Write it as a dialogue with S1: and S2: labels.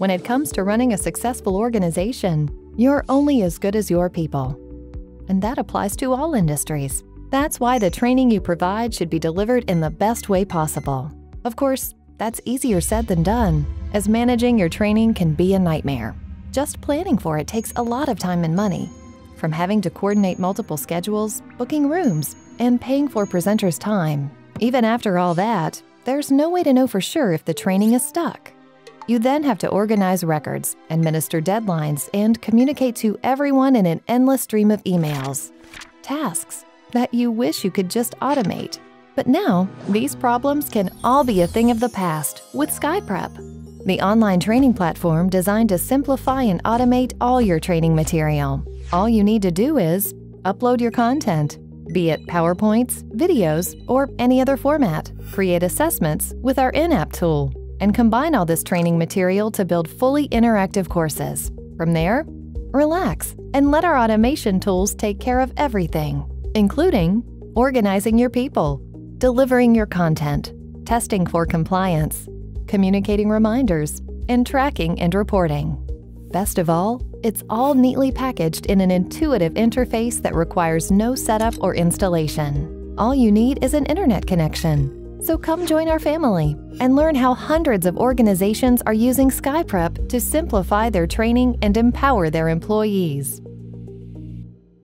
S1: when it comes to running a successful organization, you're only as good as your people. And that applies to all industries. That's why the training you provide should be delivered in the best way possible. Of course, that's easier said than done, as managing your training can be a nightmare. Just planning for it takes a lot of time and money. From having to coordinate multiple schedules, booking rooms, and paying for presenters' time. Even after all that, there's no way to know for sure if the training is stuck. You then have to organize records, administer deadlines, and communicate to everyone in an endless stream of emails. Tasks that you wish you could just automate. But now, these problems can all be a thing of the past with SkyPrep, the online training platform designed to simplify and automate all your training material. All you need to do is upload your content, be it PowerPoints, videos, or any other format, create assessments with our in app tool, and combine all this training material to build fully interactive courses. From there, relax and let our automation tools take care of everything, including organizing your people, delivering your content, testing for compliance, communicating reminders, and tracking and reporting. Best of all, it's all neatly packaged in an intuitive interface that requires no setup or installation. All you need is an internet connection so come join our family and learn how hundreds of organizations are using SkyPrep to simplify their training and empower their employees.